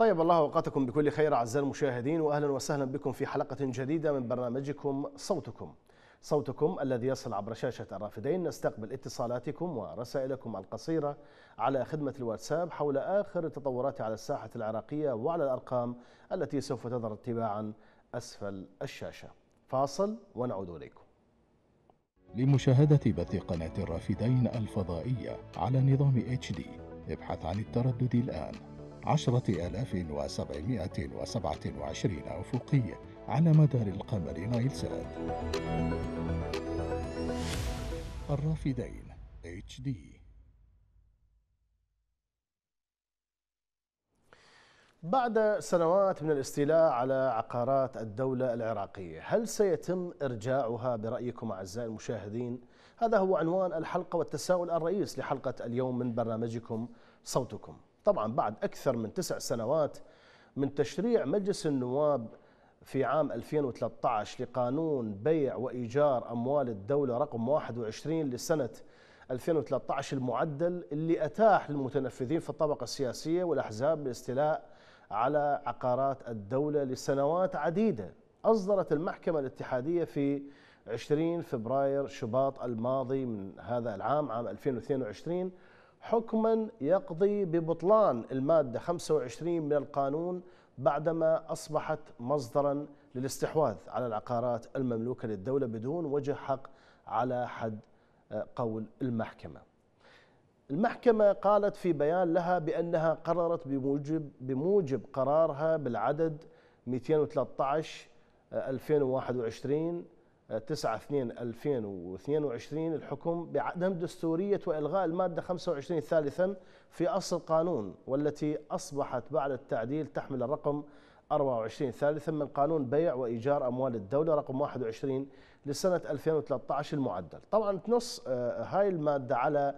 طيب الله أوقاتكم بكل خير أعزائي المشاهدين واهلا وسهلا بكم في حلقة جديدة من برنامجكم صوتكم. صوتكم الذي يصل عبر شاشة الرافدين نستقبل اتصالاتكم ورسائلكم القصيرة على خدمة الواتساب حول آخر التطورات على الساحة العراقية وعلى الأرقام التي سوف تظهر تباعا أسفل الشاشة. فاصل ونعود إليكم. لمشاهدة بث قناة الرافدين الفضائية على نظام اتش دي ابحث عن التردد الآن عشرة آلاف وسبعمائة وسبعة وعشرين أفقية على مدار القمر نايلسات الرافدين دي بعد سنوات من الاستيلاء على عقارات الدولة العراقية هل سيتم إرجاعها برأيكم أعزائي المشاهدين؟ هذا هو عنوان الحلقة والتساؤل الرئيس لحلقة اليوم من برنامجكم صوتكم. طبعا بعد أكثر من تسع سنوات من تشريع مجلس النواب في عام 2013 لقانون بيع وإيجار أموال الدولة رقم 21 لسنة 2013 المعدل اللي أتاح للمتنفذين في الطبقة السياسية والأحزاب الاستيلاء على عقارات الدولة لسنوات عديدة. أصدرت المحكمة الاتحادية في 20 فبراير شباط الماضي من هذا العام عام 2022 حكما يقضي ببطلان المادة 25 من القانون بعدما أصبحت مصدرا للاستحواذ على العقارات المملوكة للدولة بدون وجه حق على حد قول المحكمة. المحكمة قالت في بيان لها بأنها قررت بموجب, بموجب قرارها بالعدد 213 2021 9 2 2022 الحكم بعدم دستورية وإلغاء المادة 25 ثالثا في أصل القانون والتي أصبحت بعد التعديل تحمل الرقم 24 ثالثا من قانون بيع وإيجار أموال الدولة رقم 21 لسنة 2013 المعدل. طبعا تنص هاي المادة على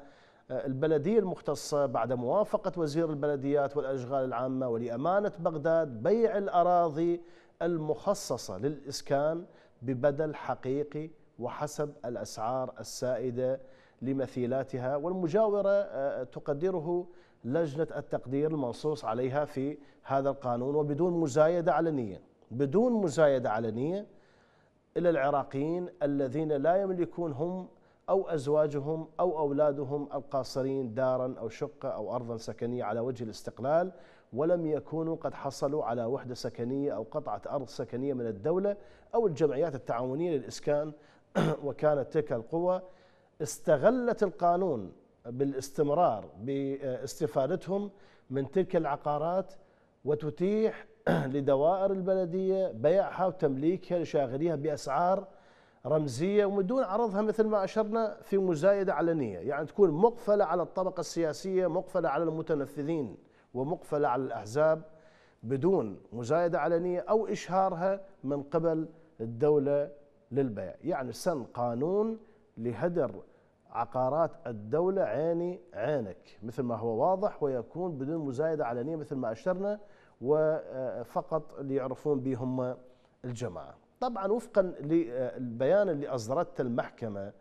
البلدية المختصة بعد موافقة وزير البلديات والأشغال العامة ولأمانة بغداد بيع الأراضي المخصصة للإسكان ببدل حقيقي وحسب الأسعار السائدة لمثيلاتها والمجاورة تقدره لجنة التقدير المنصوص عليها في هذا القانون وبدون مزايدة علنية بدون مزايدة علنية إلى العراقيين الذين لا يملكون هم أو أزواجهم أو أولادهم القاصرين دارا أو شقة أو أرضا سكنية على وجه الاستقلال ولم يكونوا قد حصلوا على وحدة سكنية أو قطعة أرض سكنية من الدولة أو الجمعيات التعاونية للإسكان. وكانت تلك القوى استغلت القانون بالاستمرار باستفادتهم من تلك العقارات وتتيح لدوائر البلدية بيعها وتمليكها لشاغليها بأسعار رمزية ومن دون عرضها مثل ما أشرنا في مزايدة علنية. يعني تكون مقفلة على الطبقة السياسية مقفلة على المتنفذين. ومقفلة على الأحزاب بدون مزايدة علنية أو إشهارها من قبل الدولة للبيع. يعني سن قانون لهدر عقارات الدولة عيني عينك مثل ما هو واضح ويكون بدون مزايدة علنية مثل ما أشرنا وفقط ليعرفون بهم الجماعة. طبعا وفقا للبيان اللي أصدرته المحكمة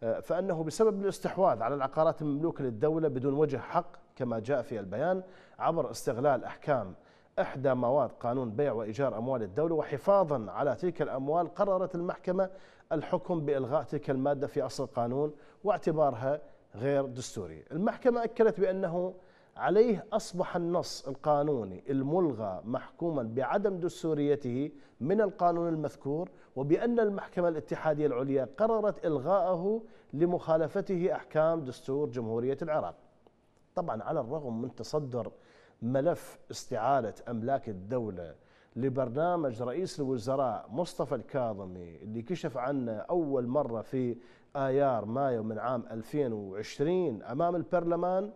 فأنه بسبب الاستحواذ على العقارات المملوكة للدولة بدون وجه حق كما جاء في البيان عبر استغلال أحكام إحدى مواد قانون بيع وإيجار أموال الدولة وحفاظا على تلك الأموال قررت المحكمة الحكم بإلغاء تلك المادة في أصل القانون واعتبارها غير دستوري. المحكمة أكدت بأنه عليه أصبح النص القانوني الملغى محكوما بعدم دستوريته من القانون المذكور وبأن المحكمة الاتحادية العليا قررت إلغاءه لمخالفته أحكام دستور جمهورية العراق. طبعا على الرغم من تصدر ملف استعادة أملاك الدولة لبرنامج رئيس الوزراء مصطفى الكاظمي اللي كشف عنه أول مرة في آيار مايو من عام 2020 أمام البرلمان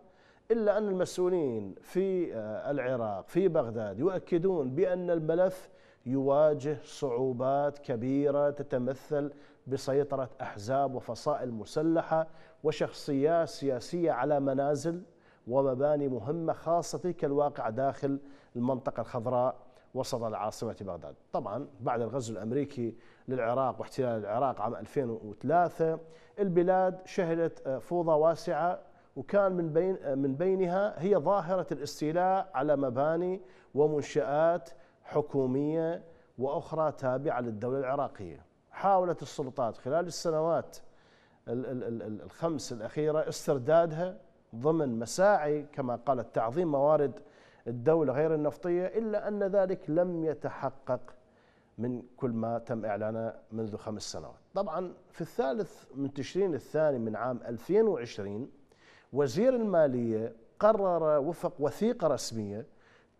إلا أن المسؤولين في العراق في بغداد يؤكدون بأن الملف يواجه صعوبات كبيرة تتمثل بسيطرة أحزاب وفصائل مسلحة وشخصيات سياسية على منازل ومباني مهمة خاصة تلك الواقع داخل المنطقة الخضراء وسط العاصمة بغداد. طبعا بعد الغزو الأمريكي للعراق واحتلال العراق عام 2003 البلاد شهدت فوضى واسعة وكان من بين من بينها هي ظاهرة الاستيلاء على مباني ومنشآت حكومية وأخرى تابعة للدولة العراقية. حاولت السلطات خلال السنوات الخمس الأخيرة استردادها ضمن مساعي كما قالت تعظيم موارد الدولة غير النفطية إلا أن ذلك لم يتحقق من كل ما تم إعلانه منذ خمس سنوات. طبعا في الثالث من تشرين الثاني من عام 2020 وزير المالية قرر وفق وثيقة رسمية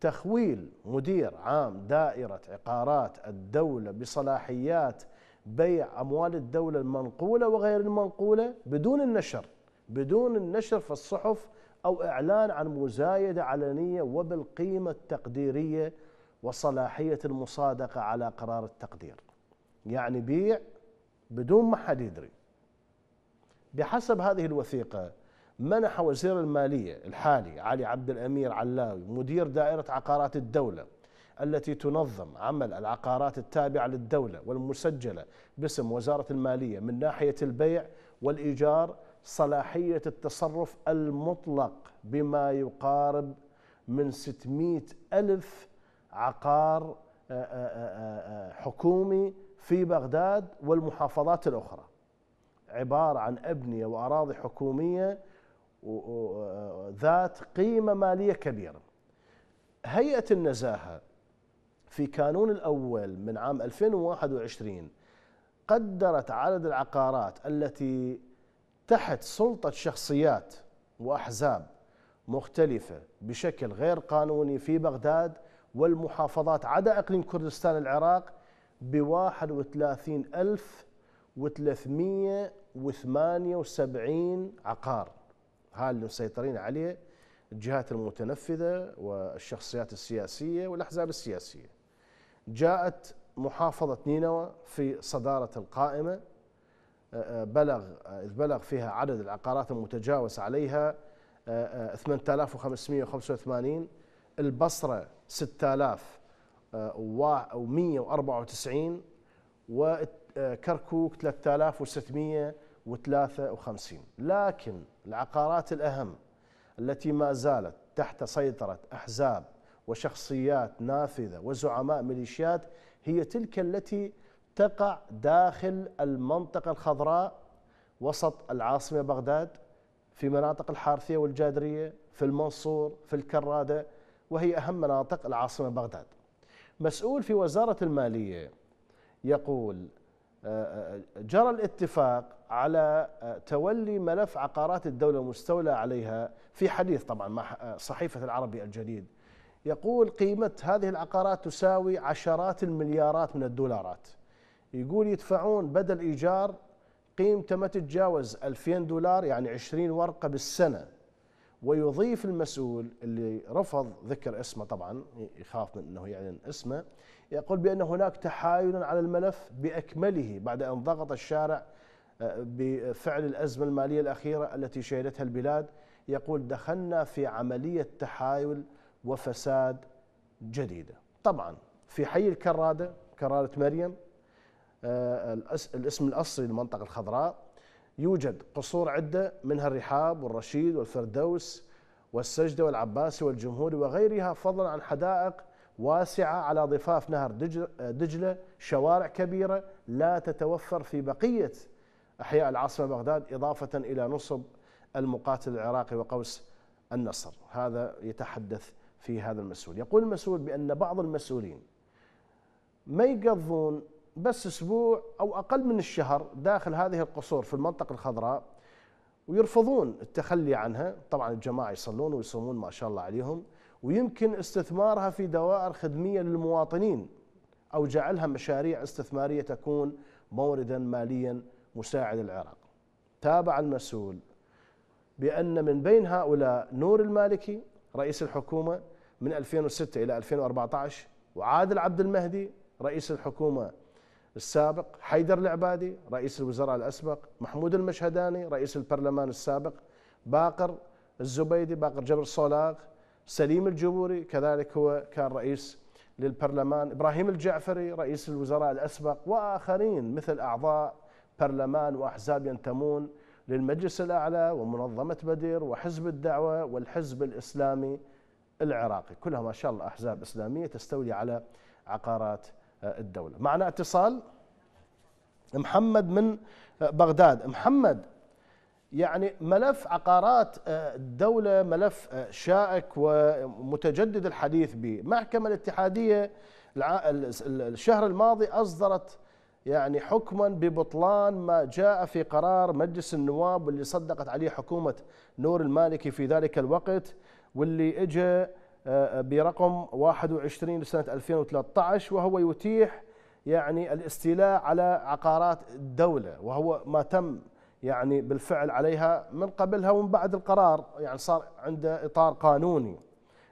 تخويل مدير عام دائرة عقارات الدولة بصلاحيات بيع أموال الدولة المنقولة وغير المنقولة بدون النشر بدون النشر في الصحف أو إعلان عن مزايدة علنية وبالقيمة التقديرية وصلاحية المصادقة على قرار التقدير. يعني بيع بدون ما حد يدري. بحسب هذه الوثيقة منح وزير المالية الحالي علي عبد الأمير علاوي مدير دائرة عقارات الدولة التي تنظم عمل العقارات التابعة للدولة والمسجلة باسم وزارة المالية من ناحية البيع والإيجار صلاحية التصرف المطلق بما يقارب من 600 ألف عقار آه، آه، آه، حكومي في بغداد والمحافظات الأخرى. عبارة عن أبنية وأراضي حكومية ذات قيمة مالية كبيرة. هيئة النزاهة في كانون الأول من عام 2021 قدرت عدد العقارات التي تحت سلطة شخصيات وأحزاب مختلفة بشكل غير قانوني في بغداد والمحافظات عدا إقليم كردستان العراق ب 31378 عقار. اللي مسيطرين عليه الجهات المتنفذة والشخصيات السياسية والأحزاب السياسية. جاءت محافظة نينوى في صدارة القائمة آه، آه، بلغ إذ بلغ فيها عدد العقارات المتجاوز عليها 8585 آه، البصرة 6194 وكركوك 3653 لكن العقارات الأهم التي ما زالت تحت سيطرة أحزاب وشخصيات نافذة وزعماء ميليشيات هي تلك التي تقع داخل المنطقة الخضراء وسط العاصمة بغداد في مناطق الحارثية والجادرية في المنصور في الكرادة وهي أهم مناطق العاصمة بغداد. مسؤول في وزارة المالية يقول جرى الاتفاق على تولي ملف عقارات الدولة المستولى عليها في حديث طبعا مع صحيفة العربي الجديد. يقول قيمة هذه العقارات تساوي عشرات المليارات من الدولارات. يقول يدفعون بدل إيجار قيمته ما تتجاوز 2000 دولار يعني 20 ورقة بالسنة. ويضيف المسؤول اللي رفض ذكر اسمه طبعا يخاف من إنه يعلن اسمه يقول بأن هناك تحايل على الملف بأكمله بعد أن ضغط الشارع آه، بفعل الأزمة المالية الأخيرة التي شهدتها البلاد. يقول دخلنا في عملية تحايل وفساد جديدة. طبعا في حي الكرادة كرادة مريم آه، الاسم الأصلي للمنطقة الخضراء يوجد قصور عدة منها الرحاب والرشيد والفردوس والسجدة والعباسي والجمهوري وغيرها فضلا عن حدائق واسعة على ضفاف نهر دجلة شوارع كبيرة لا تتوفر في بقية أحياء العاصمة بغداد إضافة إلى نصب المقاتل العراقي وقوس النصر. هذا يتحدث في هذا المسؤول. يقول المسؤول بأن بعض المسؤولين ما يقضون بس أسبوع أو أقل من الشهر داخل هذه القصور في المنطقة الخضراء ويرفضون التخلي عنها. طبعا الجماعة يصلون ويصومون ما شاء الله عليهم. ويمكن استثمارها في دوائر خدمية للمواطنين أو جعلها مشاريع استثمارية تكون موردا ماليا مساعد العراق. تابع المسؤول بأن من بين هؤلاء نور المالكي رئيس الحكومة من 2006 إلى 2014 وعادل عبد المهدي رئيس الحكومة السابق حيدر العبادي رئيس الوزراء الأسبق محمود المشهداني رئيس البرلمان السابق باقر الزبيدي باقر جبر صولاغ سليم الجبوري كذلك هو كان رئيس للبرلمان. إبراهيم الجعفري رئيس الوزراء الأسبق. وآخرين مثل أعضاء برلمان وأحزاب ينتمون للمجلس الأعلى ومنظمة بدر وحزب الدعوة والحزب الإسلامي العراقي. كلها ما شاء الله أحزاب إسلامية تستولي على عقارات آه، الدولة. معنا اتصال؟ محمد من بغداد. محمد يعني ملف عقارات آه، الدولة ملف شائك ومتجدد الحديث به. محكمة الاتحادية الشهر الماضي أصدرت يعني حكما ببطلان ما جاء في قرار مجلس النواب واللي صدقت عليه حكومة نور المالكي في ذلك الوقت واللي اجى آه، برقم 21 لسنة 2013 وهو يتيح يعني الاستيلاء على عقارات الدولة وهو ما تم يعني بالفعل عليها من قبلها ومن بعد القرار. يعني صار عنده إطار قانوني.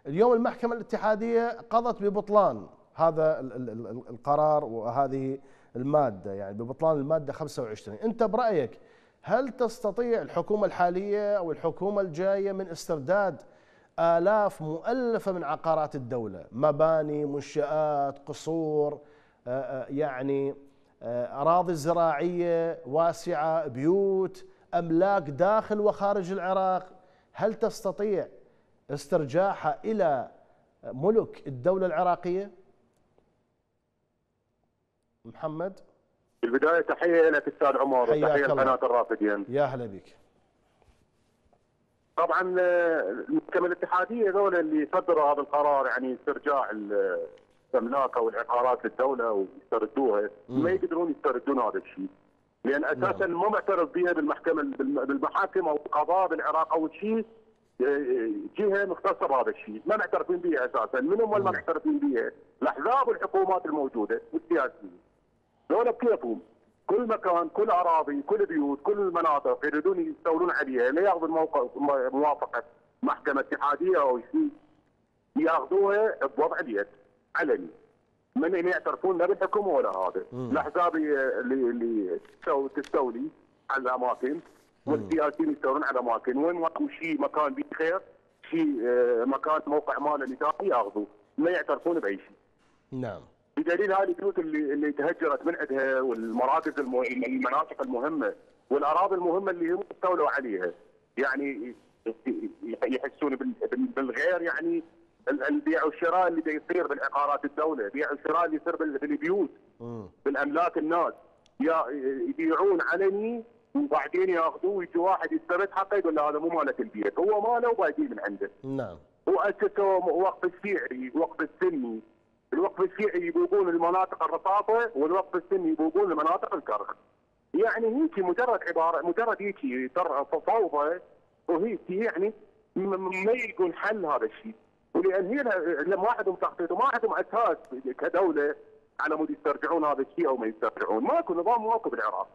اليوم المحكمة الاتحادية قضت ببطلان هذا القرار وهذه المادة. يعني ببطلان المادة 25 أنت برأيك هل تستطيع الحكومة الحالية أو الحكومة الجاية من استرداد آلاف مؤلفة من عقارات الدولة؟ مباني منشآت قصور آه، آه، يعني أراضي زراعية واسعة بيوت أملاك داخل وخارج العراق. هل تستطيع استرجاعها إلى ملك الدولة العراقية؟ محمد؟ في البداية تحية لك أستاذ عمر وتحية لقناة الرافدين يا هلا بك. طبعا المحكمة الاتحادية ذولا اللي صدروا هذا القرار يعني استرجاع الاملاك والعقارات للدولة ويستردوها. ما يقدرون يستردون هذا الشيء. لأن أساسا نعم. مو معترف بها بالمحكمة بالمحاكم أو القضاء بالعراق اول شيء جهة مختصة بهذا الشيء، ما معترفين بها أساسا، من هم ما معترفين بها؟ الأحزاب والحكومات الموجودة والسياسيين. ذولا بكيفهم كل مكان كل أراضي كل بيوت كل المناطق يريدون يستولون عليها لا يأخذون موقع موافقة محكمة اتحادية أو شيء يأخذوها بوضع اليد. علني. من يعترفون لا بالحكومة ولا هذا. الأحزاب اللي اللي تستولي على الأماكن والسياسيين يستولون على الأماكن. وين ماكو شيء مكان به خير شيء آه، مكان موقع ماله نزاهي ياخذوه. ما يعترفون بأي شيء نعم. بدليل هذه البيوت اللي اللي تهجرت من عندها والمراكز المو... المناطق المهمة والأراضي المهمة اللي هم استولوا عليها. يعني يحسون بالغير يعني البيع والشراء اللي يصير بالعقارات الدولة، البيع والشراء اللي يصير بالبيوت بالأملاك الناس يبيعون علني وبعدين ياخذوه ويجي واحد يسترد حقه يقول له هذا مو مالك البيت، هو ماله وبايدين من عنده. نعم. واسسوا وقف الشيعي، وقف السني، الوقف الشيعي يبوقون المناطق الرصافه والوقف السني يبوقون المناطق الكرخ. يعني هيك مجرد عبارة مجرد هيك فوضى وهيك يعني ما يلقون حل هذا الشيء ولان هي لما واحدهم تخطيط وما عندهم أساس كدولة على مود يسترجعون هذا الشيء أو ما يسترجعون. ماكو نظام ماكو بالعراق.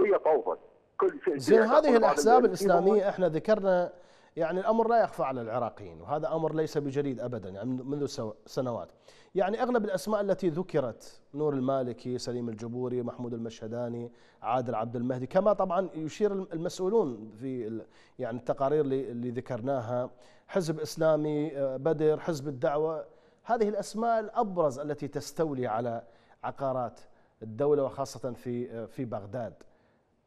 هي فوضى كل شيء زين هذه الأحزاب الإسلامية إحنا ذكرنا يعني الأمر لا يخفى على العراقيين وهذا أمر ليس بجديد ابدا يعني منذ سنوات. يعني أغلب الأسماء التي ذكرت نوري المالكي سليم الجبوري محمود المشهداني عادل عبد المهدي كما طبعا يشير المسؤولون في يعني التقارير اللي ذكرناها حزب إسلامي بدر حزب الدعوة. هذه الأسماء الأبرز التي تستولي على عقارات الدولة وخاصة في في بغداد.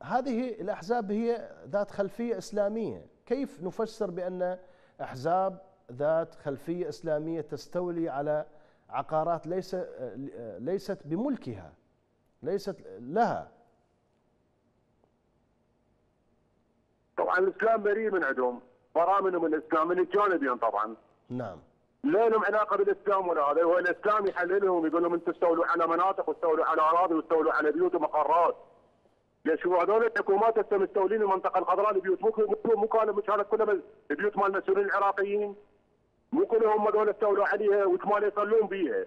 هذه الأحزاب هي ذات خلفية إسلامية. كيف نفسر بأن أحزاب ذات خلفية إسلامية تستولي على عقارات ليس ليست بملكها ليست لها؟ طبعا الإسلام بريء من عندهم براء منهم من الإسلام من الجانبين طبعا. نعم. لا لهم علاقة بالإسلام ولا هذا هو الإسلام يحللهم يقول لهم أنتم استولوا على مناطق واستولوا على أراضي واستولوا على بيوت ومقرات. شوفوا هذول؟ الحكومات هسه مستولين المنطقة الخضراء البيوت مو مو كانوا مش هذا كلها بيوت مال المسؤولين العراقيين. مو كلهم هذول استولوا عليها وكمان يصلون بيها.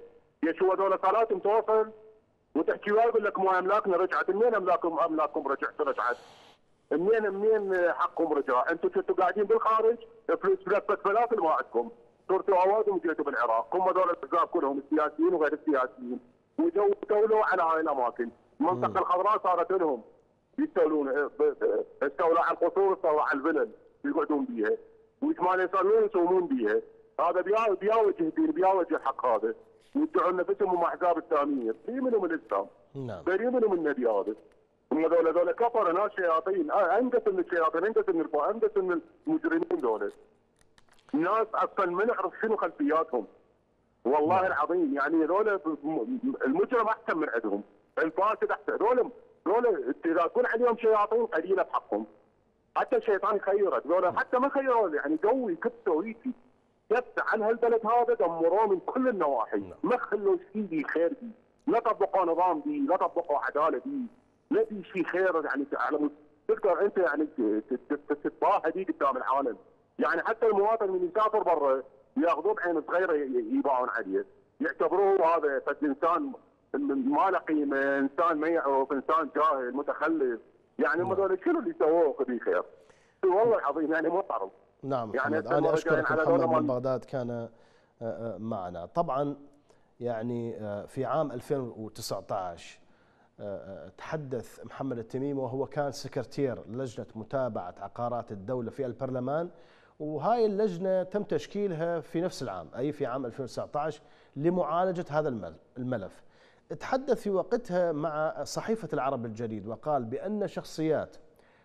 شو هذول؟ صلاتهم توصل وتحكي وياه يقول لك مو أملاكنا رجعت. منين املاكم املاككم رجعت؟ رجعت. منين منين حقكم رجع أنتم كنتوا قاعدين بالخارج؟ فلوس بلفت فلافل ما عندكم صرتوا اوادم وجيتوا بالعراق. هم هذول الأحزاب كلهم السياسيين وغير السياسيين وتولوا على هاي الأماكن. المنطقة الخضراء صارت لهم. يستولون استولوا على القصور استولوا على الفلل يقعدون بيها. وثمان يصلون يصومون بيها. هذا بيواجه دين بيواجه حق هذا. يدعون نفسهم هم أحزاب اسلاميه بريء منهم الإسلام. نعم. بريء منهم النبي هذا. هم ذولا ذولا كفر ناس شياطين. آه، انقص من الشياطين انقص من انقص من المجرمين ذولا ناس أصلا ما نعرف شنو خلفياتهم. والله نعم. العظيم يعني ذولا المجرم أحسن من عندهم. الفاسد أحسن. ذولا ذولا إذا يكون عليهم شياطين قليله بحقهم حتى الشيطان خيرت ذولا حتى ما خيروا يعني قوي كبتوا هيك. كبت عن هالبلد هذا دمروه من كل النواحي. نعم. ما خلوا شيء خير فيه لا طبقوا نظام دي لا طبقوا عدالة دي لا في شيء خير يعني على تقدر أنت يعني تتباهى دي قدام العالم. يعني حتى المواطن من يسافر برا ياخذوه بعين صغيرة يباعون عليه. يعتبروه هذا فد إنسان ما له قيمة إنسان ما يعرف إنسان جاهل متخلف. يعني هم هذول شنو اللي سووه كذي خير. والله العظيم يعني ما تعرف نعم يعني محمد. الجاية على محمد من بغداد كان آه، آه، معنا. طبعا يعني آه، في عام 2019 آه، آه، تحدث محمد التميمي وهو كان سكرتير لجنة متابعة عقارات الدولة في البرلمان. وهاي اللجنة تم تشكيلها في نفس العام أي في عام 2019 لمعالجة هذا المل- الملف. تحدث في وقتها مع صحيفة العرب الجديد وقال بأن شخصيات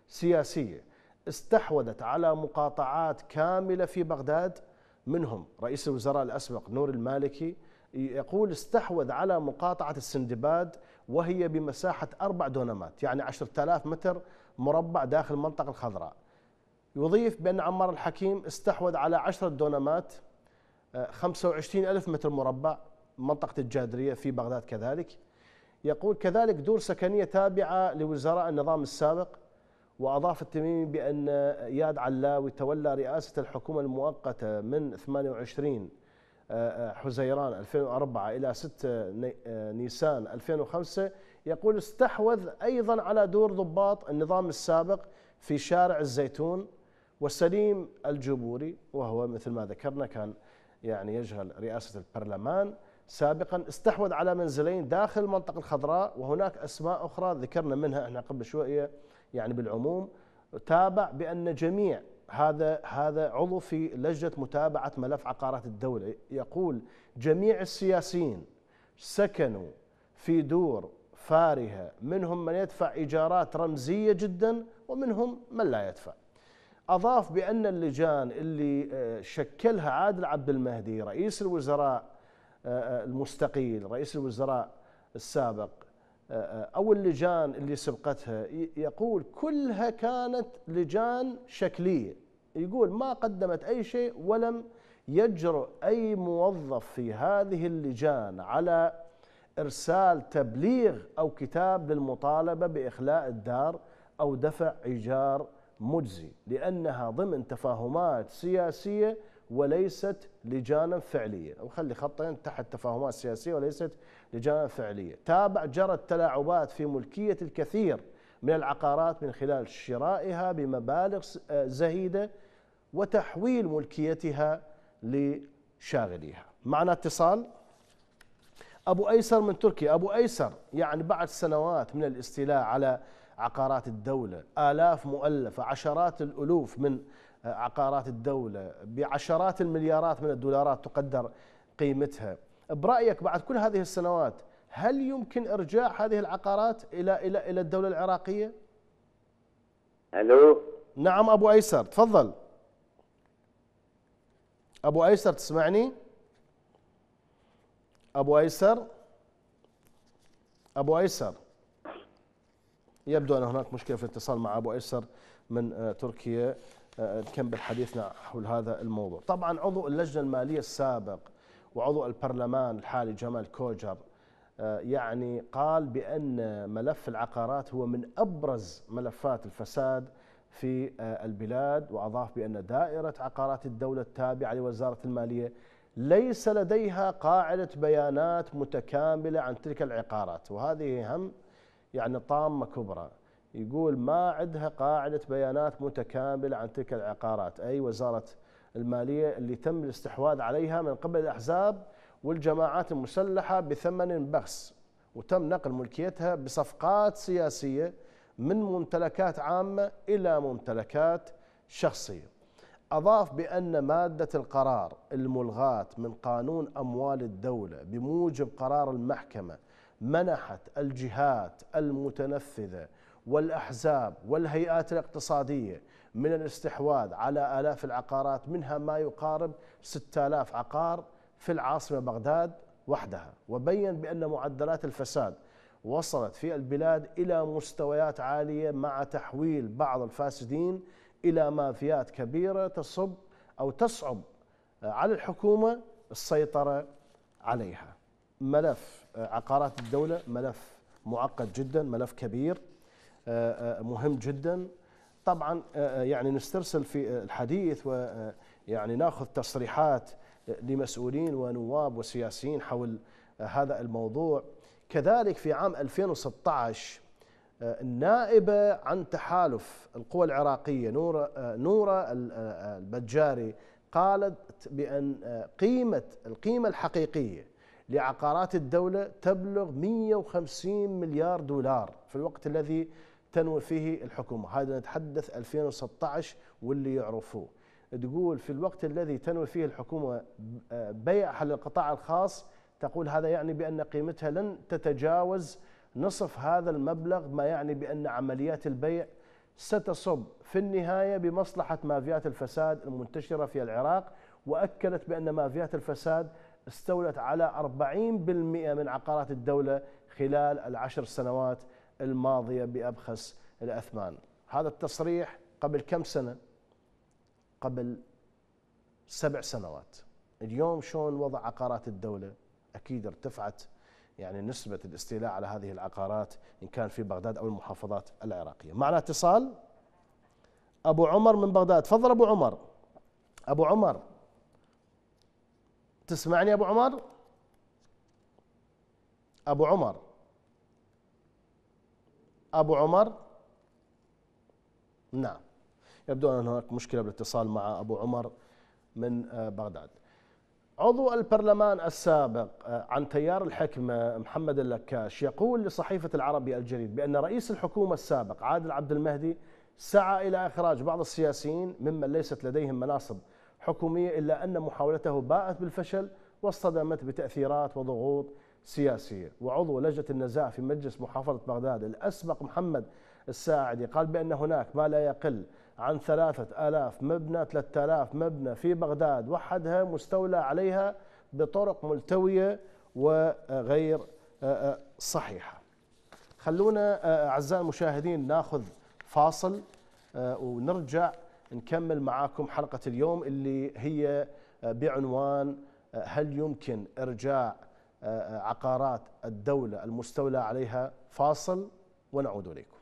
سياسية استحوذت على مقاطعات كاملة في بغداد. منهم رئيس الوزراء الأسبق نور المالكي يقول استحوذ على مقاطعة السندباد وهي بمساحة أربع دونمات يعني عشرة آلاف متر مربع داخل المنطقة الخضراء. يضيف بأن عمار الحكيم استحوذ على عشرة دونمات آه، 25 ألف متر مربع. منطقة الجادرية في بغداد كذلك. يقول كذلك دور سكنية تابعة لوزراء النظام السابق وأضاف التميمي بأن إياد علاوي تولى رئاسة الحكومة المؤقتة من 28 آه، حزيران 2004 إلى 6 ني- آه، نيسان 2005 يقول استحوذ أيضا على دور ضباط النظام السابق في شارع الزيتون وسليم الجبوري وهو مثل ما ذكرنا كان يعني يشغل رئاسة البرلمان. سابقا استحوذ على منزلين داخل المنطقة الخضراء وهناك أسماء أخرى ذكرنا منها إحنا قبل شوية يعني بالعموم. تابع بأن جميع هذا هذا عضو في لجنة متابعة ملف عقارات الدولة. يقول جميع السياسيين سكنوا في دور فارهة منهم من يدفع إيجارات رمزية جدا ومنهم من لا يدفع. أضاف بأن اللجان اللي آه، شكلها عادل عبد المهدي رئيس الوزراء المستقيل رئيس الوزراء السابق أو اللجان اللي سبقتها يقول كلها كانت لجان شكلية. يقول ما قدمت أي شيء ولم يجرؤ أي موظف في هذه اللجان على إرسال تبليغ أو كتاب للمطالبة بإخلاء الدار أو دفع إيجار مجزي لأنها ضمن تفاهمات سياسية وليست لجانا فعلية أو خلي خطين تحت تفاهمات سياسية وليست لجانا فعلية تابع جرت تلاعبات في ملكية الكثير من العقارات من خلال شرائها بمبالغ آه زهيدة وتحويل ملكيتها لشاغليها. معنا اتصال؟ أبو أيسر من تركيا. أبو أيسر يعني بعد سنوات من الاستيلاء على عقارات الدولة آلاف مؤلفة عشرات الألوف من عقارات الدولة بعشرات المليارات من الدولارات تقدر قيمتها. برأيك بعد كل هذه السنوات هل يمكن إرجاع هذه العقارات إلى إلى إلى الدولة العراقية؟ ألو؟ نعم أبو أيسر تفضل. أبو أيسر تسمعني؟ أبو أيسر؟ أبو أيسر. يبدو أن هناك مشكلة في الاتصال مع أبو أيسر من آه، تركيا. نكمل حديثنا حول هذا الموضوع. طبعا عضو اللجنة المالية السابق وعضو البرلمان الحالي جمال كوجر آه، يعني قال بأن ملف العقارات هو من أبرز ملفات الفساد في آه، البلاد وأضاف بأن دائرة عقارات الدولة التابعة لوزارة المالية ليس لديها قاعدة بيانات متكاملة عن تلك العقارات وهذه هم يعني طامة كبرى. يقول ما عندها قاعدة بيانات متكاملة عن تلك العقارات أي وزارة المالية اللي تم الاستحواذ عليها من قبل الأحزاب والجماعات المسلحة بثمن بخس وتم نقل ملكيتها بصفقات سياسية من ممتلكات عامة إلى ممتلكات شخصية. أضاف بأن مادة القرار الملغاة من قانون أموال الدولة بموجب قرار المحكمة منحت الجهات المتنفذة والأحزاب والهيئات الاقتصادية من الاستحواذ على آلاف العقارات منها ما يقارب 6000 عقار في العاصمة بغداد وحدها. وبين بأن معدلات الفساد وصلت في البلاد إلى مستويات عالية مع تحويل بعض الفاسدين إلى مافيات كبيرة تصب أو تصعب على الحكومة السيطرة عليها. ملف عقارات الدولة ملف معقد جدا ملف كبير. مهم جدا. طبعا يعني نسترسل في الحديث ويعني ناخذ تصريحات لمسؤولين ونواب وسياسيين حول هذا الموضوع. كذلك في عام 2016 النائبة عن تحالف القوى العراقية نورة نورة البجاري قالت بأن قيمة القيمة الحقيقية لعقارات الدولة تبلغ 150 مليار دولار في الوقت الذي تنوي فيه الحكومة. هذا نتحدث 2016 واللي يعرفوه. تقول في الوقت الذي تنوي فيه الحكومة بيعها للقطاع الخاص؟ تقول هذا يعني بأن قيمتها لن تتجاوز نصف هذا المبلغ ما يعني بأن عمليات البيع ستصب في النهاية بمصلحة مافيات الفساد المنتشرة في العراق. وأكدت بأن مافيات الفساد استولت على 40% من عقارات الدولة خلال العشر سنوات الماضية بأبخس الأثمان. هذا التصريح قبل كم سنة؟ قبل سبع سنوات. اليوم شلون وضع عقارات الدولة؟ أكيد ارتفعت يعني نسبة الاستيلاء على هذه العقارات إن كان في بغداد أو المحافظات العراقية. معنا اتصال؟ أبو عمر من بغداد. تفضل أبو عمر. أبو عمر. تسمعني أبو عمر؟ أبو عمر. أبو عمر؟ نعم. يبدو أن هناك مشكلة بالاتصال مع أبو عمر من آه، بغداد. عضو البرلمان السابق آه، عن تيار الحكمة محمد اللكاش يقول لصحيفة العربي الجديد بأن رئيس الحكومة السابق عادل عبد المهدي سعى إلى إخراج بعض السياسيين ممن ليست لديهم مناصب حكومية إلا أن محاولته باءت بالفشل واصطدمت بتأثيرات وضغوط سياسية. وعضو لجنة النزاع في مجلس محافظة بغداد الأسبق محمد الساعدي قال بأن هناك ما لا يقل عن ثلاثة آلاف مبنى ثلاثة آلاف مبنى في بغداد وحدها مستولى عليها بطرق ملتوية وغير آه، آه، صحيحة. خلونا آه، أعزائي المشاهدين ناخذ فاصل ونرجع نكمل معاكم حلقة اليوم اللي هي بعنوان هل يمكن إرجاع عقارات الدولة المستولى عليها فاصل ونعود إليكم.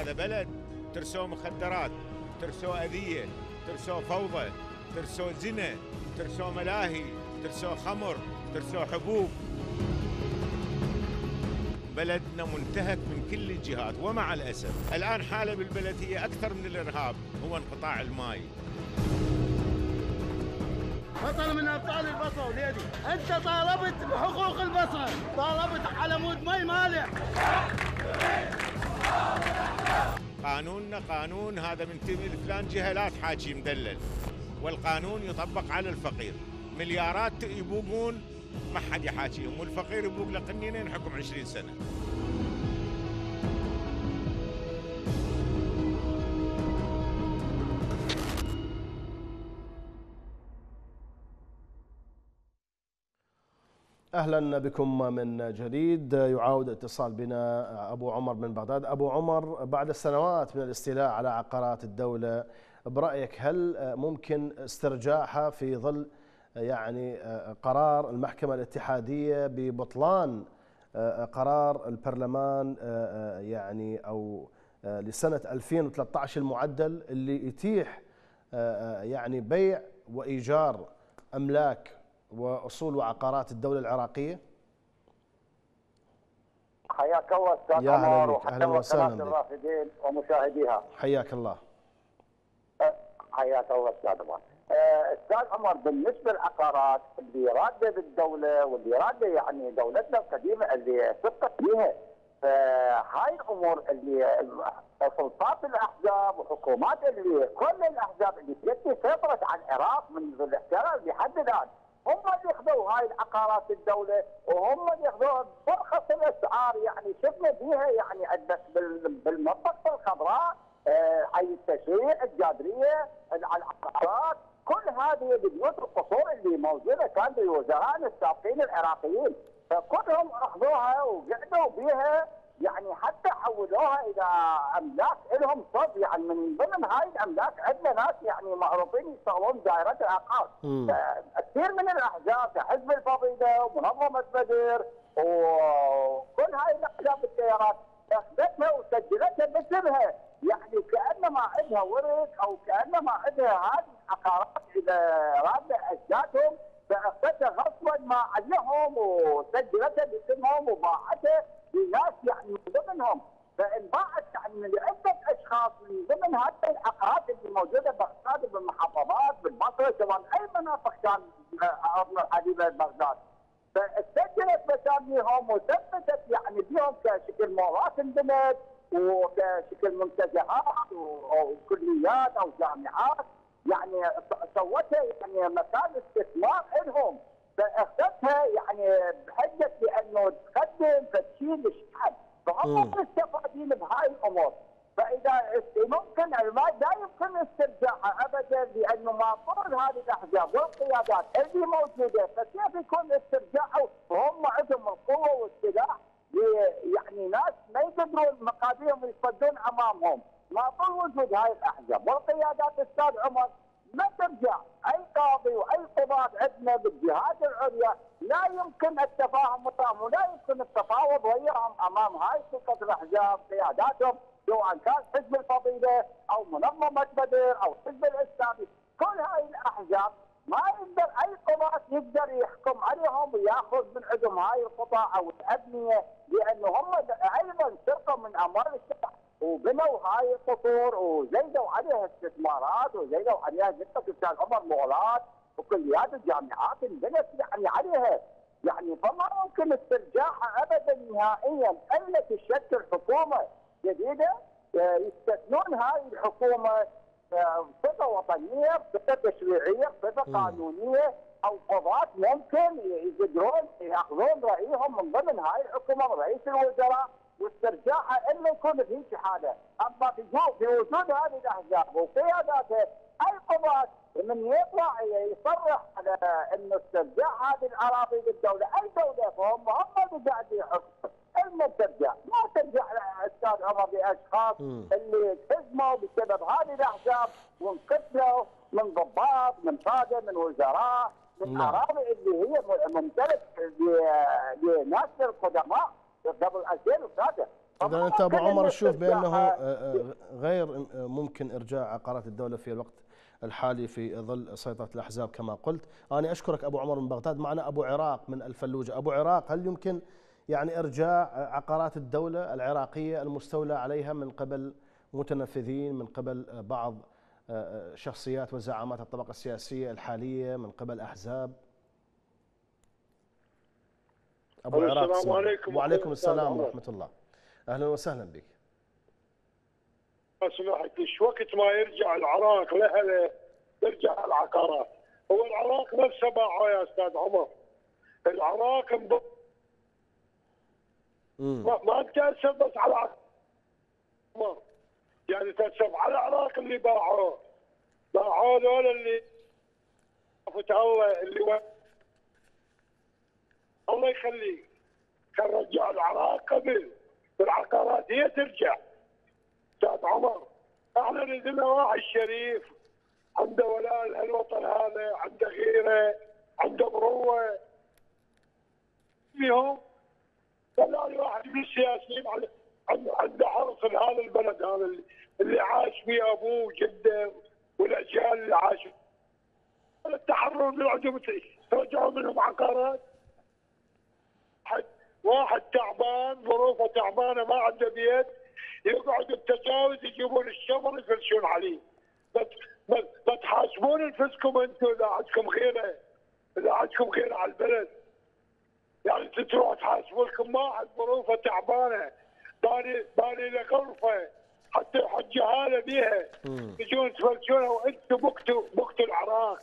هذا بلد ترسوه مخدرات ترسوه أذية ترسوه فوضى ترسوه زنا ترسوه ملاهي ترسوه خمر ترسوه حبوب. بلدنا منتهك من كل الجهات ومع الأسف. الآن حالة بالبلد هي أكثر من الإرهاب هو انقطاع الماء. بطل من أبطال البصره وليدي أنت طالبت بحقوق البصره طالبت على مود مي مالح. قانوننا قانون هذا من فلان جهة لا تحاكي مدلل. والقانون يطبق على الفقير. مليارات يبوقون ما حد يحاكيهم. والفقير يبوق له قنينين حكم 20 سنة. أهلا بكم من جديد. يعاود اتصال بنا أبو عمر من بغداد. أبو عمر بعد السنوات من الاستيلاء على عقارات الدولة برأيك هل ممكن استرجاعها في ظل يعني قرار المحكمة الاتحادية ببطلان قرار البرلمان يعني أو لسنة 2013 المعدل اللي يتيح يعني بيع وإيجار أملاك وأصول وعقارات الدولة العراقية؟ حياك الله أستاذ عمر وحيا وسهلا. الرافدين ومشاهديها حياك الله. أه، حياك الله أستاذ عمر أه، أستاذ عمر بالنسبة للعقارات اللي رادة بالدولة واللي رادة يعني دولتنا القديمة اللي سقط فيها فهاي الأمور اللي سلطات الأحزاب وحكومات اللي كل الأحزاب اللي سيطرت على العراق منذ الاحتلال لحد الان هم اللي اخذوا هاي العقارات الدولة وهم اللي اخذوها برخص الأسعار. يعني شفنا فيها يعني عندك بال- بالمنطقة الخضراء آه، حي التشريع الجادرية العقارات كل هذه البيوت القصور اللي موجودة كان بوزرائنا السابقين العراقيين فكلهم أخذوها وقعدوا بها يعني حتى حولوها إلى أملاك لهم صد يعني من ضمن هاي الأملاك عندنا ناس يعني معروفين يشتغلون دائرة العقار. كثير من الأحزاب كحزب الفضيلة ومنظمة بدر وكل هاي الأحزاب التيارات أخذتها وسجلتها باسمها. يعني كأنما عندها ورث أو كأنما عندها هذه العقارات اذا راد اجدادهم فاخذتها غصبا ما عليهم وسجلتها باسمهم وباعتها لناس يعني من ضمنهم. فانباعت يعني من عدة أشخاص من ضمن هذه العقارات اللي موجودة بغداد بالمحافظات بالبصره سواء أي مناطق كان ارضنا الحديثه بغداد. فسجلت مساميهم وثبتت يعني بهم كشكل مولات انبنت وكشكل منتجعات و- وكليات أو جامعات. يعني سوتها يعني مكان استثمار لهم. فأخذتها يعني بحجة لأنه تقدم فتشيل الشعب فهم. مستفادين بهاي الأمور. فإذا ممكن المال لا يمكن استرجاعها ابدا لأنه ما طول هذه الاحزاب والقيادات اللي موجودة. فكيف يكون استرجاعها وهم عندهم القوة والسلاح يعني ناس ما يقدرون مقاديرهم يصدون أمامهم. ما طول وجود هاي الأحزاب. والقيادات أستاذ عمر ما ترجع. أي قاضي وأي قضاة عندنا بالجهات العليا لا يمكن التفاهم معهم ولا يمكن التفاوض وياهم أمام هاي سلطه الأحزاب قياداتهم سواء كان حزب الفضيلة أو منظمة بدر أو حزب الإسلامي. كل هاي الأحزاب ما يقدر أي قضاة يقدر يحكم عليهم وياخذ من عندهم هاي القطع أو الابنيه لأنه هم أيضا سرقوا من أموال الشعب وبنوا هاي القصور وزيدوا عليها استثمارات وزيدوا عليها قلت أستاذ عمر مولات وكليات الجامعات انبنت يعني عليها. يعني فما ممكن استرجاعها ابدا نهائيا الا تشكل حكومة جديدة آه، يستثنون هاي الحكومة بصفة وطنية بصفة تشريعية بصفة قانونية أو قضاة ممكن يقدرون يأخذون رأيهم من ضمن هاي الحكومة ورئيس الوزراء واسترجاعها الا يكون في شهاده، أما في جو- في وجود هذه الأحزاب وقياداتها أي قضاة من يطلع يصرح على إنه استرجاع هذه الأراضي للدوله، أي دولة؟ فهم هم اللي قاعد يحكمون، الا ترجع، ما ترجع أستاذ عمر لأشخاص. اللي تهزموا بسبب هذه الأحزاب وانقتلوا من ضباط من قاده من وزراء من نعم. أراضي اللي هي ممتلك لناس القدماء قبل 2003 إذا انت أبو عمر تشوف بأنه آه، آه، غير آه، ممكن إرجاع عقارات الدولة في الوقت الحالي في ظل سيطرة الأحزاب كما قلت، أنا أشكرك أبو عمر من بغداد، معنا أبو عراق من الفلوجة، أبو عراق هل يمكن يعني إرجاع عقارات الدولة العراقية المستولى عليها من قبل متنفذين من قبل بعض آه، آه، شخصيات وزعامات الطبقة السياسية الحالية من قبل أحزاب؟ أبو السلام عراق اسمع. عليكم وعليكم السلام أستاذ. ورحمة الله. أهلا وسهلا بك. لو سمحت إيش وقت ما يرجع العراق لها ترجع العقارات هو العراق نفسه باعه يا أستاذ عمر العراق مم. ما, ما تأسف بس على عمر. يعني تأسف على العراق اللي باعوه. باعوه ذول اللي فتح الله اللي. الله يخليك كان رجع العراق قبل. والعقارات هي ترجع. أستاذ عمر. إحنا نزلنا واحد شريف. عنده ولاء الوطن هذا عنده غيره عنده مروه. فيهم دلالي واحد من السياسيين عنده عنده حرص لهذا البلد هذا اللي, عاش فيه ابوه وجده والاجيال اللي عاشوا التحرر من عندهم رجعوا منهم عقارات. واحد تعبان ظروفه تعبانة ما عنده بيت يقعد بتجاوز يجيبون الشمر يفلشون عليه. بس بس بتحاسبون انفسكم أنتم إذا عندكم خيرة إذا عندكم خيره على البلد. يعني تروح تحاسبوا لكم واحد ظروفه تعبانة. باني باني له غرفه حتى يحط جهالة بيها. تجون تفلشونها وأنتم بكتوا بكتوا العراق.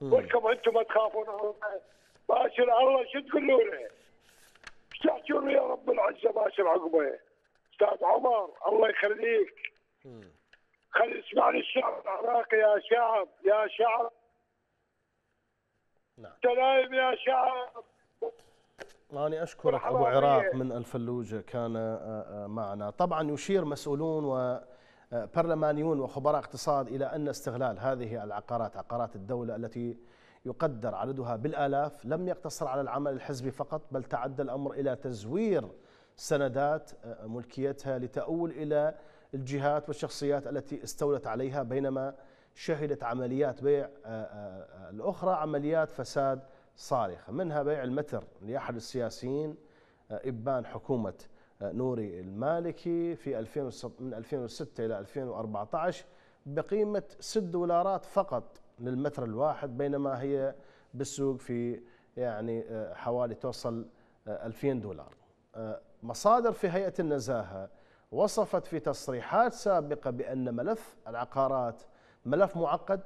ولكم أنتم ما تخافون باشر الله شو تقولوا له؟ إيش تحكون يا رب العزة باشر عقبه؟ أستاذ عمر الله يخليك. خلي يسمعني الشعب العراقي يا شعب يا شعب. نعم. سلام يا شعب. أنا أشكرك أبو عراق من الفلوجة كان آه، آه، معنا. طبعا يشير مسؤولون وبرلمانيون وخبراء اقتصاد إلى أن استغلال هذه العقارات عقارات الدولة التي يقدر عددها بالآلاف لم يقتصر على العمل الحزبي فقط بل تعدى الأمر إلى تزوير سندات آه، ملكيتها لتؤول إلى الجهات والشخصيات التي استولت عليها بينما شهدت عمليات بيع الأخرى عمليات فساد صارخة منها بيع المتر لأحد السياسيين آه، إبان حكومة آه، نوري المالكي في 2006 من 2006 إلى 2014 بقيمة 6 دولارات فقط للمتر الواحد بينما هي بالسوق في يعني آه، حوالي توصل 2000 دولار. مصادر في هيئة النزاهة وصفت في تصريحات سابقة بأن ملف العقارات ملف معقد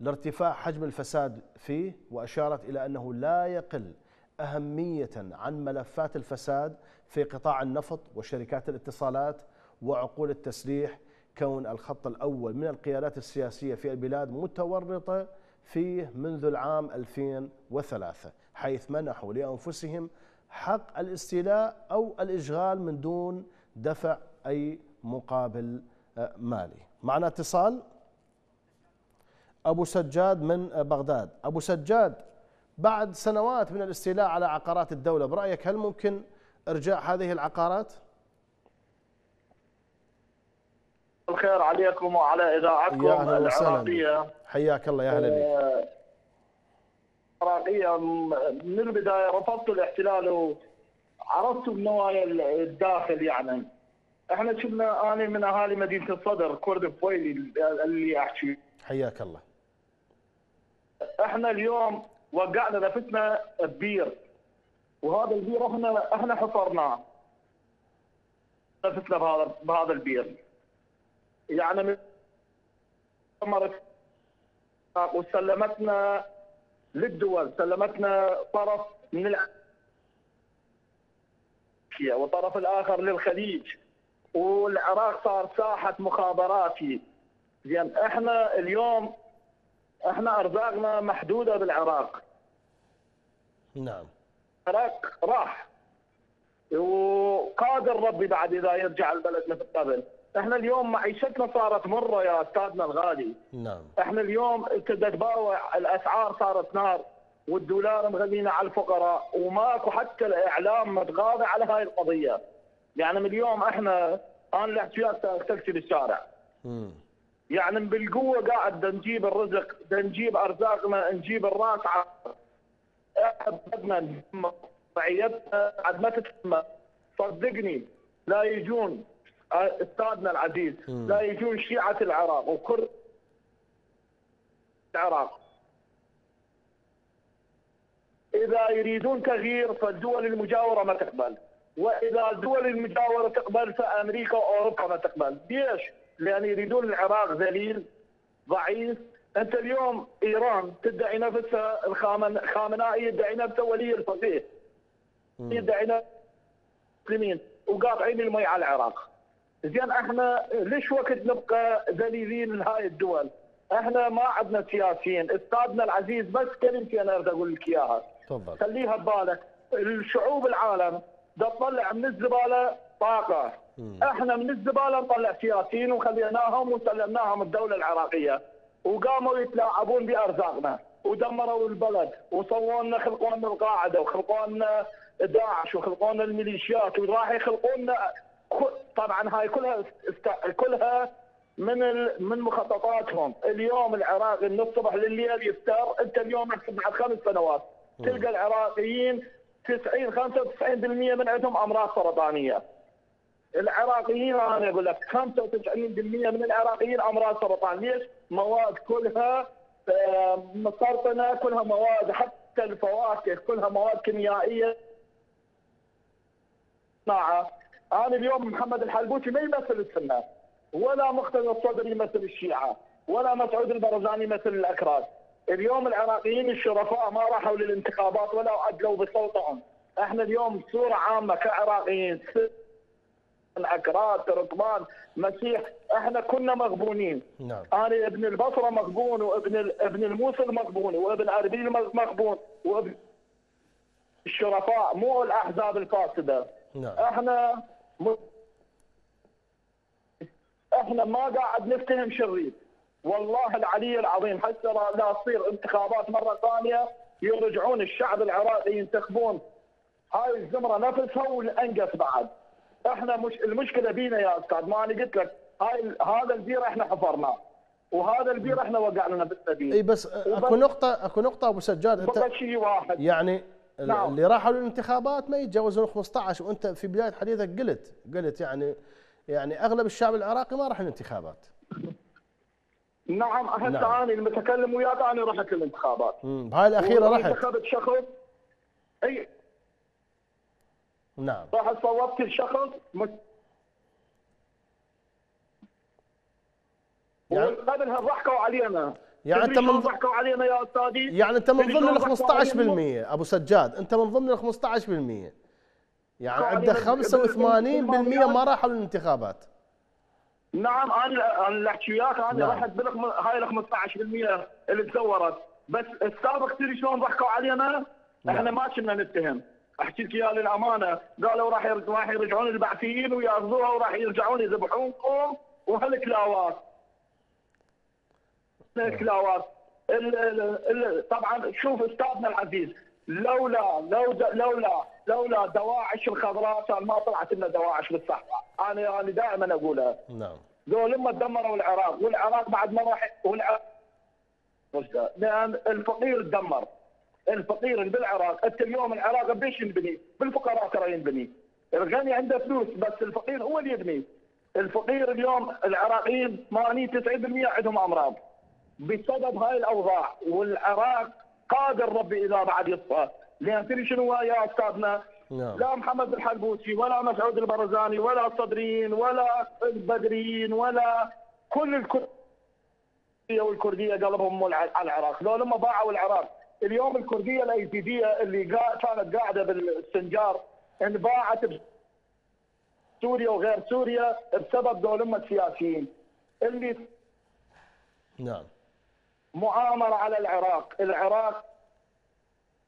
لارتفاع حجم الفساد فيه وأشارت إلى أنه لا يقل أهمية عن ملفات الفساد في قطاع النفط وشركات الاتصالات وعقول التسليح كون الخط الأول من القيادات السياسية في البلاد متورطة فيه منذ العام 2003 حيث منحوا لأنفسهم حق الاستيلاء أو الإشغال من دون دفع أي مقابل آه، مالي. معنا اتصال أبو سجاد من بغداد. أبو سجاد بعد سنوات من الاستيلاء على عقارات الدولة برأيك هل ممكن إرجاع هذه العقارات؟ الخير عليكم وعلى إذاعتكم يا أهلا العراقية. حياك الله يا أهلا بك آه، العراقية من البداية رفضت الاحتلال وعرفت بنوايا الداخل يعني. إحنا شفنا أنا من أهالي مدينة الصدر كرد فويلي اللي أحكي. حياك الله. إحنا اليوم وقعنا نفسنا ببير وهذا البير إحنا إحنا حفرناه نفسنا بهذا بهذا البير يعني من وسلمتنا للدول سلمتنا طرف من. والطرف الآخر للخليج والعراق صار ساحة مخابراتي زين إحنا اليوم إحنا ارزاقنا محدودة بالعراق. نعم. العراق راح. وقادر ربي بعد إذا يرجع البلد مثل قبل. إحنا اليوم معيشتنا صارت مرة يا أستاذنا الغالي. نعم. إحنا اليوم تبدا تباوع الأسعار صارت نار والدولار مغلينا على الفقراء وماكو حتى الإعلام متغاضى على هاي القضية. يعني من اليوم إحنا أنا اللي أحكي اختلت بالشارع امم يعني بالقوة قاعد نجيب الرزق نجيب أرزاقنا نجيب الراس بدنا رعيتنا عاد ما تتم صدقني لا يجون أستاذنا العزيز لا يجون شيعة العراق وكل العراق. إذا يريدون تغيير فالدول المجاورة ما تقبل وإذا الدول المجاورة تقبل فأمريكا وأوروبا ما تقبل. ليش؟ لأن يريدون العراق ذليل ضعيف. أنت اليوم إيران تدعي نفسها الخامنائي يدعي نفسه ولي الفقيه يدعي نفسه المسلمين وقاطعين المي على العراق. زين إحنا ليش وقت نبقى ذليلين لهاي الدول؟ إحنا ما عندنا سياسيين. أستاذنا العزيز بس كلمتي أنا أريد أقول لك إياها. تفضل. خليها ببالك. الشعوب العالم دا تطلع من الزبالة طاقة. إحنا من الزبالة نطلع سياسيين وخليناهم وسلمناهم الدولة العراقية. وقاموا يتلاعبون بأرزاقنا ودمروا البلد وسووا لنا خلقوا لنا القاعدة وخلقوا لنا داعش وخلقوا لنا الميليشيات وراح يخلقوا لنا طبعا هاي كلها است- كلها من ال- من مخططاتهم. اليوم العراقي من الصبح لليل يفتر انت اليوم احسب بعد خمس سنوات. تلقى العراقيين 90 95% من عندهم أمراض سرطانية. العراقيين أنا أقول لك 95% من العراقيين أمراض سرطان. ليش؟ مواد كلها آه، مسرطنه كلها مواد حتى الفواكه كلها مواد كيميائية. صناعه أنا اليوم محمد الحلبوسي ما يمثل السنة ولا مقتدى الصدر يمثل الشيعة ولا مسعود البرزاني يمثل الأكراد. اليوم العراقيين الشرفاء ما راحوا للانتخابات ولا أدلوا بصوتهم. إحنا اليوم بصوره عامة كعراقيين الاكراد تركمان مسيح إحنا كنا مغبونين. نعم. أنا ابن البصرة مغبون وابن ابن الموصل مغبون وابن أربيل مغبون وابن الشرفاء مو الأحزاب الفاسدة. نعم. إحنا م... إحنا ما قاعد نفتهم شرير. والله العلي العظيم حتى لا لا تصير انتخابات مرة ثانية يرجعون الشعب العراقي ينتخبون. هاي الزمرة نفسها والأنقص بعد. إحنا مش المشكلة بينا يا أستاذ ما أنا قلت لك هاي هذا البير إحنا حفرناه وهذا البير إحنا وقعنا نفسنا إي بس أكو نقطة أكو نقطة أبو سجاد أنت شيء واحد. يعني نعم. اللي راحوا للانتخابات ما يتجاوزون 15 وأنت في بداية حديثك قلت قلت يعني يعني أغلب الشعب العراقي ما راح للانتخابات. نعم هسه نعم. أنا المتكلم وياك أنا رحت للانتخابات. مم، بهاي الأخيرة رحت انتخبت شخص أي نعم رحت صوبت الشخص مت... يعني- وقبلها ضحكوا علينا يعني أنت من ضحكوا علينا يا أستاذي يعني أنت من ضمن ال ضحكوا علينا؟ 15% أبو سجاد أنت من ضمن ال 15% يعني عندك علينا 85% ما راحوا للانتخابات نعم أنا أنا اللي احكي وياك أنا نعم. رحت. هاي ال 15% اللي تزورت بس السابق تدري شلون ضحكوا علينا؟ نعم. إحنا ما كنا نتهم احكي لك اياها للأمانة. قالوا راح. راح يرجعون البعثيين ويأخذوها وراح يرجعون يذبحونكم. وهالكلاوات الكلاوات ال... ال... ال... طبعا شوف أستاذنا العزيز لولا لو لولا لولا دواعش الخضراء كان ما طلعت لنا دواعش بالصحراء. أنا أنا دائما أقولها. نعم. ذول لما دمروا العراق والعراق بعد ما راح والعراق لأن الفقير تدمر. الفقير اللي بالعراق أنت اليوم العراق بيش ينبني؟ بالفقراء ترى ينبني الغني عنده فلوس بس الفقير هو اللي يبني الفقير اليوم العراقيين 80 90% عندهم أمراض بسبب هاي الأوضاع والعراق قادر ربي إذا بعد يصفى لأن تدري شنو يا أستاذنا؟ نعم. لا محمد الحلبوسي ولا مسعود البرزاني ولا الصدريين ولا البدريين ولا كل الكردية والكردية قلبهم على العراق، لو لما باعوا العراق، اليوم الكردية الايزيديه اللي كانت قاعدة بالسنجار انباعت سوريا وغير سوريا بسبب دول السياسيين اللي نعم. مؤامره على العراق، العراق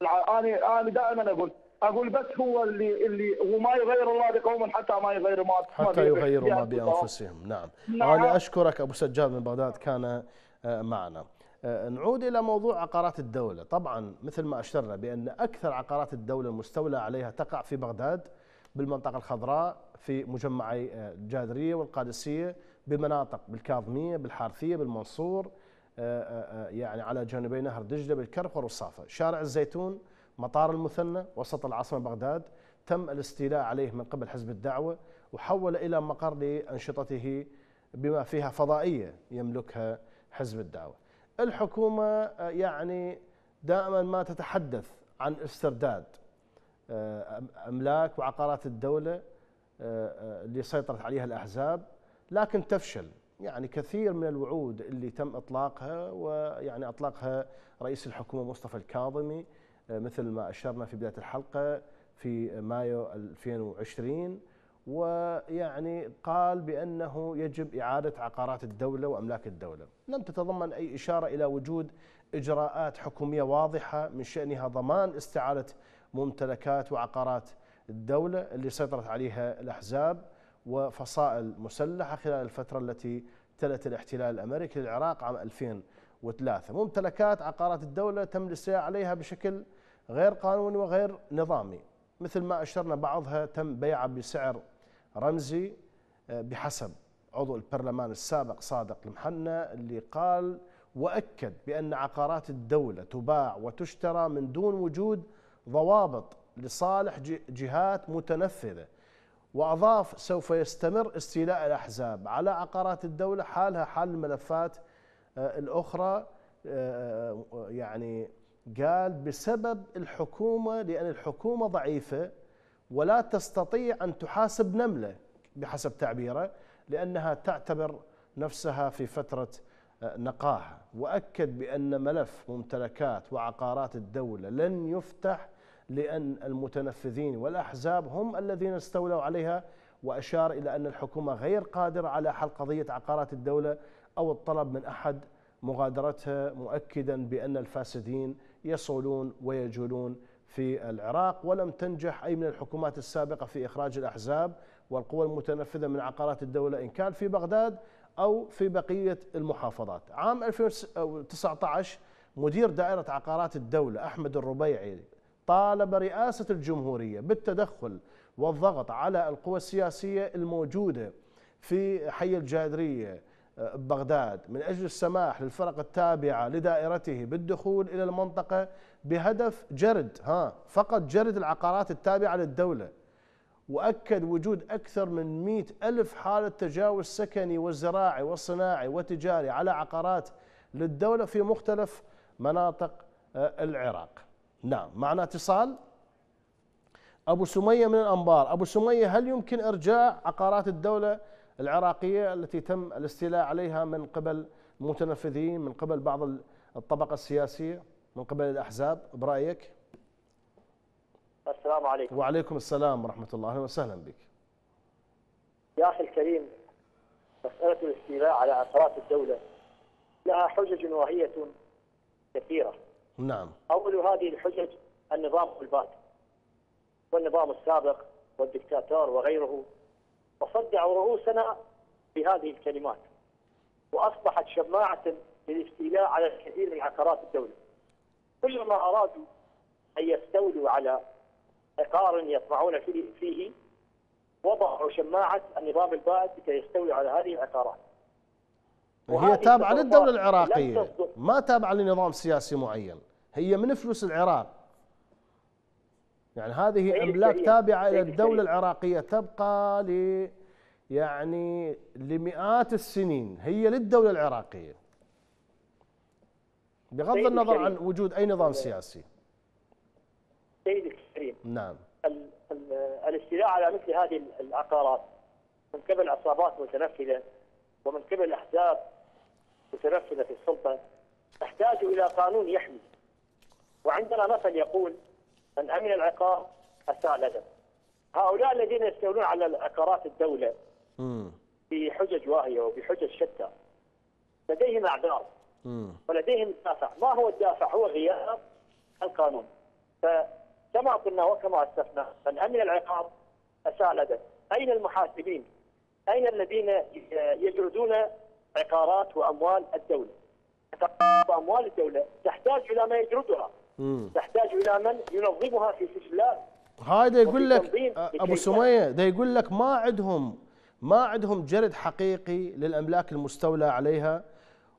الع- أنا أنا دائما أقول أقول بس هو اللي اللي وما يغير الله بقوم حتى ما يغيروا ما حتى يغيروا ما. بأنفسهم. نعم. نعم. أنا أشكرك أبو سجاد من بغداد كان آه، معنا. نعود إلى موضوع عقارات الدولة طبعا مثل ما أشرنا بأن أكثر عقارات الدولة المستولى عليها تقع في بغداد بالمنطقة الخضراء في مجمعي آه، الجادريه والقادسية بمناطق بالكاظمية بالحارثية بالمنصور آه، آه، آه، يعني على جانبي نهر دجلة بالكرخ والرصافة شارع الزيتون مطار المثنى وسط العاصمة بغداد تم الاستيلاء عليه من قبل حزب الدعوة وحول إلى مقر لأنشطته بما فيها فضائية يملكها حزب الدعوة. الحكومة آه، يعني دائما ما تتحدث عن استرداد آه، أم- أملاك وعقارات الدولة آه، اللي سيطرت عليها الأحزاب. لكن تفشل. يعني كثير من الوعود اللي تم إطلاقها ويعني أطلقها رئيس الحكومة مصطفى الكاظمي مثل ما أشرنا في بداية الحلقة في مايو 2020 ويعني قال بأنه يجب إعادة عقارات الدولة وأملاك الدولة. لم تتضمن أي إشارة إلى وجود إجراءات حكومية واضحة من شأنها ضمان استعادة ممتلكات وعقارات الدولة اللي سيطرت عليها الأحزاب وفصائل مسلحة خلال الفترة التي تلت الاحتلال الأمريكي للعراق عام 2003 ممتلكات عقارات الدولة تم الاستيلاء عليها بشكل غير قانوني وغير نظامي. مثل ما أشرنا بعضها تم بيعها بسعر رمزي آه، بحسب عضو البرلمان السابق صادق المحنة اللي قال وأكد بأن عقارات الدولة تباع وتشترى من دون وجود ضوابط لصالح جهات متنفذة. وأضاف سوف يستمر استيلاء الأحزاب على عقارات الدولة حالها حال الملفات آه، الأخرى آه، يعني قال بسبب الحكومة لأن الحكومة ضعيفة ولا تستطيع أن تحاسب نملة بحسب تعبيره لأنها تعتبر نفسها في فترة آه، نقاهة. وأكد بأن ملف ممتلكات وعقارات الدولة لن يفتح لأن المتنفذين والأحزاب هم الذين استولوا عليها وأشار إلى أن الحكومة غير قادرة على حل قضية عقارات الدولة أو الطلب من أحد مغادرتها مؤكدا بأن الفاسدين يصولون ويجولون في العراق ولم تنجح أي من الحكومات السابقة في إخراج الأحزاب والقوى المتنفذة من عقارات الدولة إن كان في بغداد أو في بقية المحافظات. عام 2019 مدير دائرة عقارات الدولة أحمد الربيعي طالب رئاسة الجمهورية بالتدخل والضغط على القوى السياسية الموجودة في حي الجادرية ببغداد من أجل السماح للفرق التابعة لدائرته بالدخول إلى المنطقة بهدف جرد ها فقط جرد العقارات التابعة للدولة. وأكد وجود أكثر من مئة ألف حالة تجاوز سكني والزراعي والصناعي والتجاري على عقارات للدولة في مختلف مناطق آه، العراق. نعم معنا اتصال؟ أبو سمية من الأنبار. أبو سمية هل يمكن إرجاع عقارات الدولة العراقية التي تم الاستيلاء عليها من قبل متنفذين من قبل بعض الطبقة السياسية من قبل الأحزاب برأيك؟ السلام عليكم. وعليكم السلام ورحمة الله أهلا وسهلا بك. يا أخي الكريم مسألة الاستيلاء على عقارات الدولة لها حجج واهية كثيرة. نعم. أول هذه الحجج النظام الباطل والنظام السابق والدكتاتور وغيره. وصدعوا رؤوسنا بهذه الكلمات وأصبحت شماعة للاستيلاء على الكثير من عقارات الدولة. كلما أرادوا أن يستولوا على عقار يطمعون فيه وضعوا شماعة النظام البائد لكي يستولوا على هذه العقارات. وهي تابعة للدولة العراقية ما تابعة لنظام سياسي معين هي من فلوس العراق يعني هذه أملاك تابعة إلى الدولة العراقية تبقى ل يعني لمئات السنين هي للدولة العراقية. بغض النظر عن وجود أي نظام سياسي. سيدي الكريم. نعم. الاستيلاء على مثل هذه العقارات من قبل عصابات متنفذة ومن قبل احزاب متنفذة في السلطة تحتاج إلى قانون يحمي. وعندنا مثل يقول من أمن العقار أساء الادب. هؤلاء الذين يستولون على عقارات الدولة بحجج واهية وبحجج شتى لديهم أعذار ولديهم دافع، ما هو الدافع؟ هو غياب القانون. فكما قلنا وكما أسفنا من أمن العقار أساء الادب. أين المحاسبين؟ أين الذين يجردون عقارات وأموال الدولة؟ وأموال الدولة تحتاج إلى ما يجردها. تحتاج إلى من ينظمها في سجلات هاي ده يقول لك أبو سمية ده يقول لك ما عندهم ما عندهم جرد حقيقي للأملاك المستولى عليها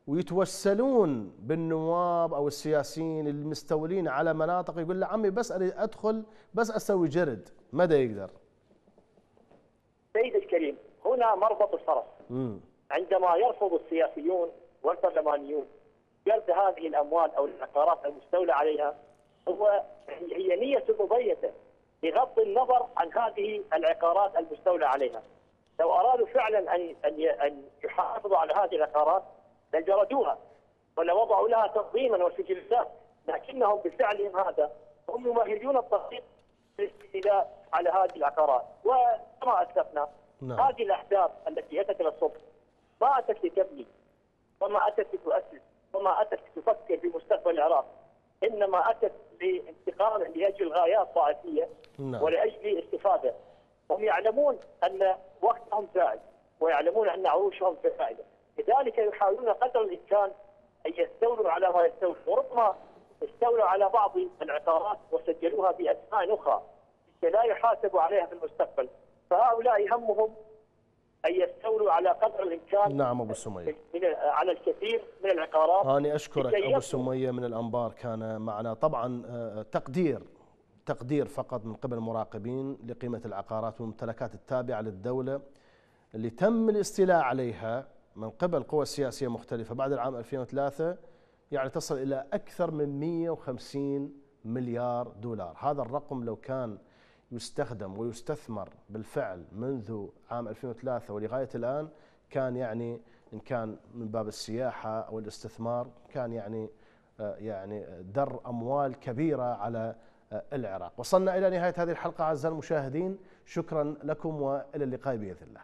ويتوسلون بالنواب أو السياسيين المستولين على مناطق يقول له عمي بس أدخل بس أسوي جرد ماذا يقدر. سيد الكريم هنا مربط الفرس. عندما يرفض السياسيون والبرلمانيون جلب هذه الأموال أو العقارات المستولى عليها هو هي نية مبيتة بغض النظر عن هذه العقارات المستولى عليها. لو أرادوا فعلا ان أن أن يحافظوا على هذه العقارات لجردوها ولوضعوا لها تنظيما وسجلات لكنهم بفعلهم هذا هم يمهدون الطريق الاستيلاء على هذه العقارات وكما أسلفنا نعم. هذه الاحزاب التي أتت إلى السلطه ما أتت لتبني وما أتت لتؤسس وما أتت لتفكر في مستقبل العراق. إنما أتت لانتقام لأجل غايات طائفية نعم. ولأجل استفادة. هم يعلمون أن وقتهم زائد ويعلمون أن عروشهم زائده لذلك يحاولون قدر الإمكان أن يستولوا على ما يستولوا. وربما استولوا على بعض العقارات وسجلوها بأسماء أخرى لا يحاسبوا عليها في المستقبل. فهؤلاء همهم أن يستولوا على قدر الإمكان نعم أبو سمية. من على الكثير من العقارات. لكي أبو يبقوا سمية من الأنبار كان معنا. طبعا آه، تقدير تقدير فقط من قبل المراقبين لقيمة العقارات والممتلكات التابعة للدولة اللي تم الاستيلاء عليها من قبل قوى سياسية مختلفة بعد العام 2003 يعني تصل إلى أكثر من 150 مليار دولار. هذا الرقم لو كان يستخدم ويستثمر بالفعل منذ عام 2003 ولغاية الآن كان يعني إن كان من باب السياحة أو الاستثمار كان يعني آه، يعني در أموال كبيرة على آه، العراق. وصلنا إلى نهاية هذه الحلقة أعزائي المشاهدين. شكرا لكم وإلى اللقاء بإذن الله.